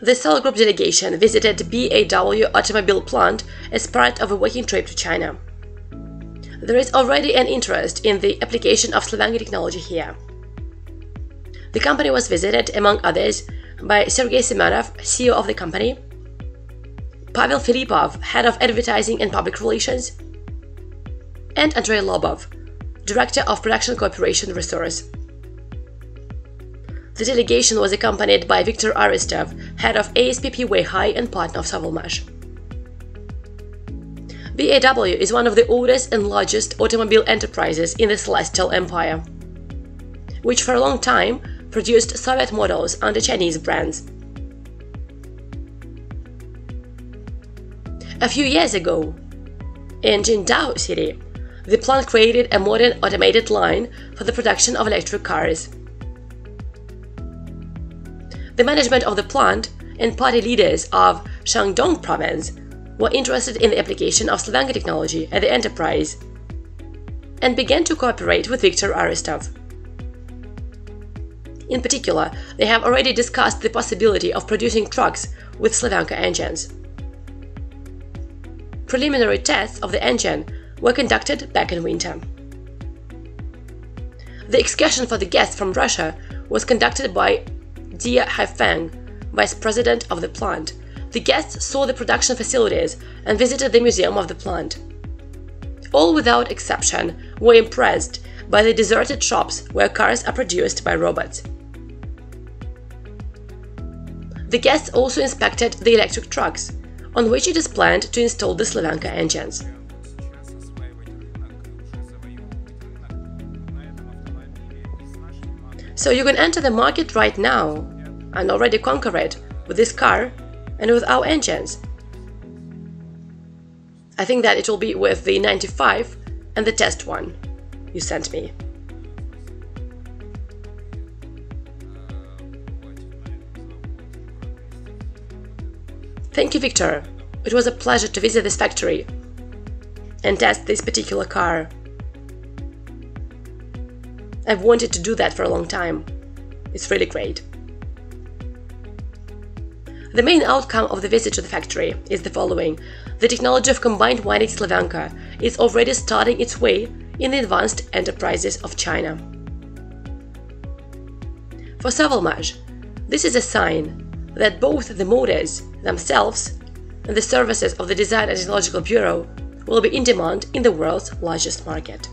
The SOLARGROUP delegation visited BAW automobile plant as part of a working trip to China. There is already an interest in the application of Slavyanka technology here. The company was visited, among others, by Sergey Semyonov, CEO of the company, Pavel Filipov, head of advertising and public relations, and Andrei Lobov, director of production cooperation resource. The delegation was accompanied by Viktor Arestov, head of ASPP Weihai and partner of Sovelmash. BAW is one of the oldest and largest automobile enterprises in the Celestial Empire, which for a long time produced Soviet models under Chinese brands. A few years ago, in Qingdao City, the plant created a modern automated line for the production of electric cars. The management of the plant and party leaders of Shandong province were interested in the application of Slavyanka technology at the enterprise and began to cooperate with Viktor Arestov. In particular, they have already discussed the possibility of producing trucks with Slavyanka engines. Preliminary tests of the engine were conducted back in winter. The excursion for the guests from Russia was conducted by Dia Haifeng, vice president of the plant. The guests saw the production facilities and visited the museum of the plant. All without exception were impressed by the deserted shops where cars are produced by robots. The guests also inspected the electric trucks, on which it is planned to install the Slavyanka engines. So you can enter the market right now and already conquer it with this car and with our engines. I think that it will be with the 95 and the test one you sent me. Thank you, Victor. It was a pleasure to visit this factory and test this particular car. I've wanted to do that for a long time. It's really great. The main outcome of the visit to the factory is the following. The technology of combined winding Slavyanka is already starting its way in the advanced enterprises of China. For Sovelmash, this is a sign that both the motors themselves and the services of the Design and Technological Bureau will be in demand in the world's largest market.